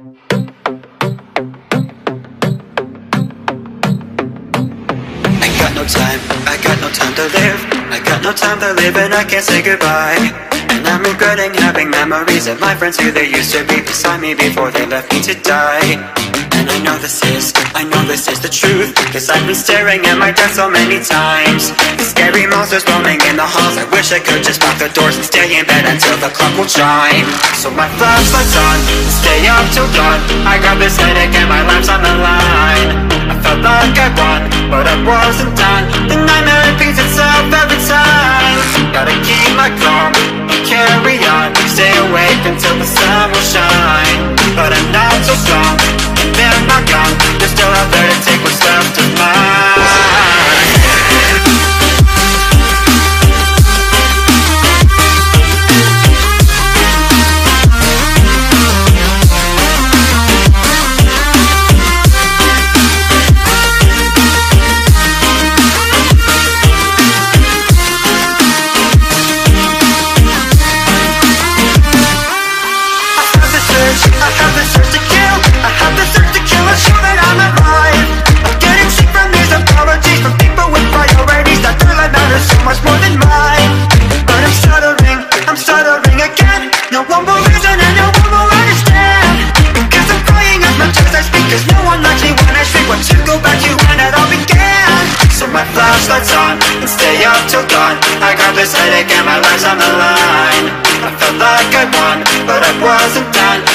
I got no time, I got no time to live. I got no time to live and I can't say goodbye. And I'm regretting having memories of my friends who they used to be beside me before they left me to die. And I know this is, I know this is the truth. Cause I've been staring at my death so many times. The scary monsters roaming wish I could just lock the doors and stay in bed until the clock will chime. So my flashlight's on, stay up till dawn. I got this headache and my life's on the line flashlight's on and stay up till dawn. I got this headache and my life's on the line. I felt like I won, but I wasn't done